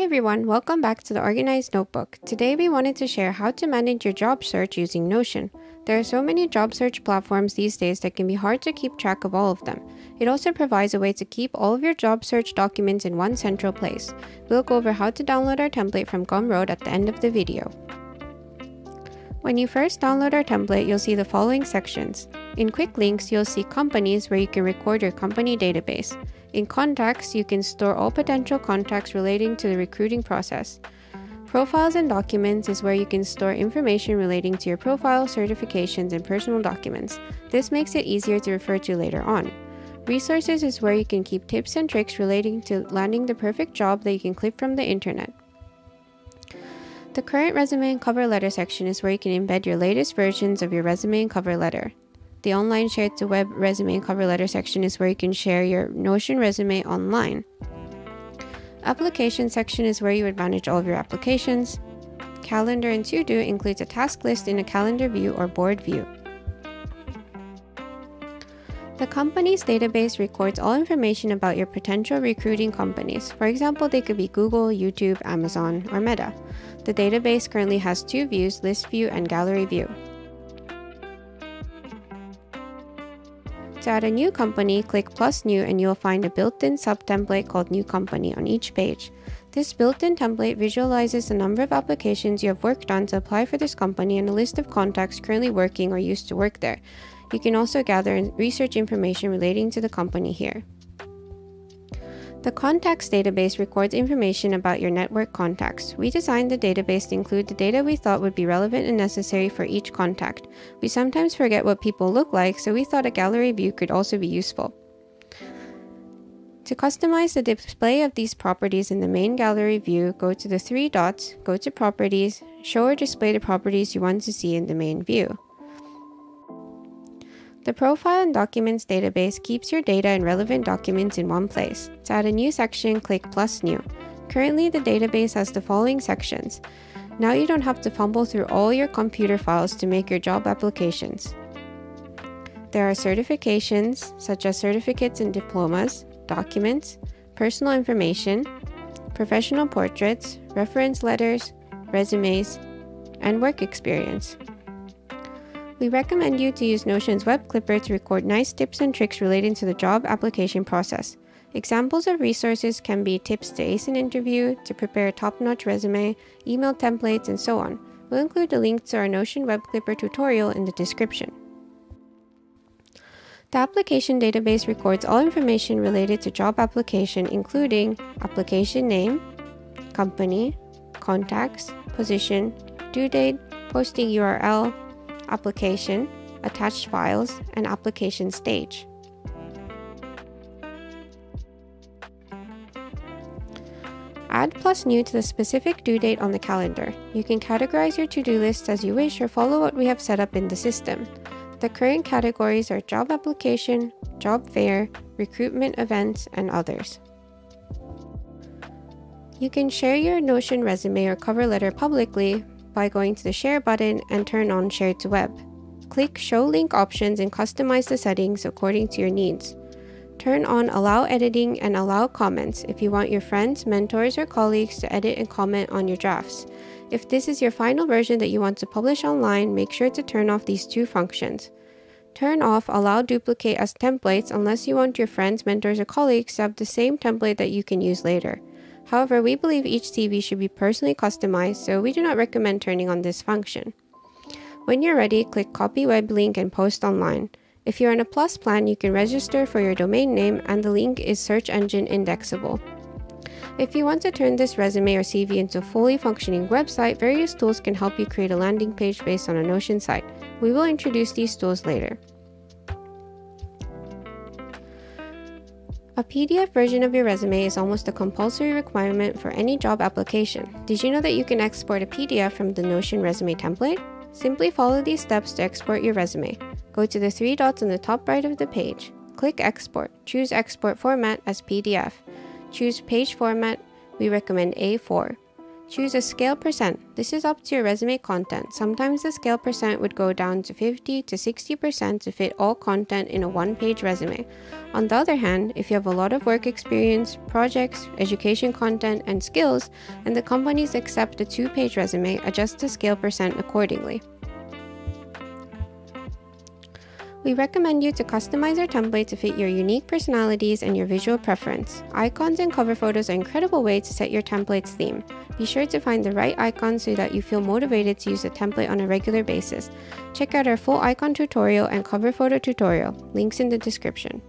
Hi everyone, welcome back to the Organized Notebook. Today we wanted to share how to manage your job search using Notion. There are so many job search platforms these days that can be hard to keep track of all of them. It also provides a way to keep all of your job search documents in one central place. We'll go over how to download our template from Gumroad at the end of the video. When you first download our template, you'll see the following sections. In Quick Links, you'll see Companies where you can record your company database. In Contacts, you can store all potential contacts relating to the recruiting process. Profiles and Documents is where you can store information relating to your profile, certifications, and personal documents. This makes it easier to refer to later on. Resources is where you can keep tips and tricks relating to landing the perfect job that you can clip from the internet. The current resume and cover letter section is where you can embed your latest versions of your resume and cover letter. The online share to web resume and cover letter section is where you can share your Notion resume online. Application section is where you would manage all of your applications. Calendar and to do includes a task list in a calendar view or board view. The company's database records all information about your potential recruiting companies. For example, they could be Google, YouTube, Amazon, or Meta. The database currently has two views, list view and gallery view. To add a new company, click plus new and you'll find a built-in sub-template called new company on each page. This built-in template visualizes the number of applications you have worked on to apply for this company and a list of contacts currently working or used to work there. You can also gather research information relating to the company here. The contacts database records information about your network contacts. We designed the database to include the data we thought would be relevant and necessary for each contact. We sometimes forget what people look like, so we thought a gallery view could also be useful. To customize the display of these properties in the main gallery view, go to the three dots, go to Properties, show or display the properties you want to see in the main view. The Profile and Documents database keeps your data and relevant documents in one place. To add a new section, click plus new. Currently, the database has the following sections. Now you don't have to fumble through all your computer files to make your job applications. There are certifications, such as certificates and diplomas, documents, personal information, professional portraits, reference letters, resumes, and work experience. We recommend you to use Notion's Web Clipper to record nice tips and tricks relating to the job application process. Examples of resources can be tips to ace an interview, to prepare a top-notch resume, email templates, and so on. We'll include the link to our Notion Web Clipper tutorial in the description. The application database records all information related to job application including application name, company, contacts, position, due date, posting URL, application, attached files, and application stage. Add plus new to the specific due date on the calendar. You can categorize your to-do list as you wish or follow what we have set up in the system. The current categories are job application, job fair, recruitment events, and others. You can share your Notion resume or cover letter publicly by going to the Share button and turn on Share to Web. Click Show Link options and customize the settings according to your needs. Turn on Allow Editing and Allow Comments if you want your friends, mentors, or colleagues to edit and comment on your drafts. If this is your final version that you want to publish online, make sure to turn off these two functions. Turn off Allow Duplicate as templates unless you want your friends, mentors, or colleagues to have the same template that you can use later. However, we believe each CV should be personally customized, so we do not recommend turning on this function. When you're ready, click Copy Web Link and post online. If you're on a Plus plan, you can register for your domain name and the link is search engine indexable. If you want to turn this resume or CV into a fully functioning website, various tools can help you create a landing page based on a Notion site. We will introduce these tools later. A PDF version of your resume is almost a compulsory requirement for any job application. Did you know that you can export a PDF from the Notion resume template? Simply follow these steps to export your resume. Go to the three dots on the top right of the page. Click Export. Choose Export Format as PDF. Choose Page Format. We recommend A4. Choose a scale percent. This is up to your resume content. Sometimes the scale percent would go down to 50 to 60% to fit all content in a one page resume. On the other hand, if you have a lot of work experience, projects, education content, and skills, and the companies accept a two page resume, adjust the scale percent accordingly. We recommend you to customize your template to fit your unique personalities and your visual preference. Icons and cover photos are incredible way to set your template's theme. Be sure to find the right icon so that you feel motivated to use the template on a regular basis. Check out our full icon tutorial and cover photo tutorial, links in the description.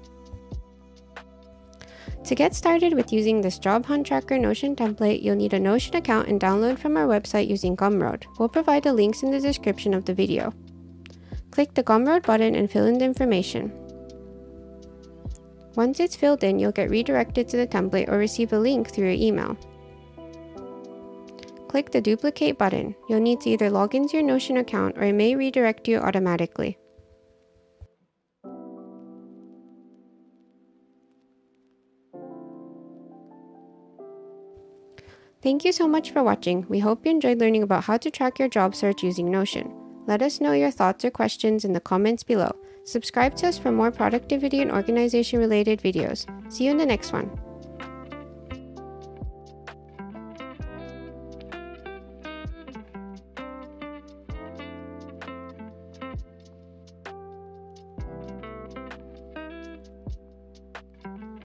To get started with using this Job Hunt Tracker Notion template, you'll need a Notion account and download from our website using Gumroad. We'll provide the links in the description of the video. Click the Gumroad button and fill in the information. Once it's filled in, you'll get redirected to the template or receive a link through your email. Click the Duplicate button. You'll need to either log into your Notion account or it may redirect you automatically. Thank you so much for watching. We hope you enjoyed learning about how to track your job search using Notion. Let us know your thoughts or questions in the comments below. Subscribe to us for more productivity and organization related videos. See you in the next one.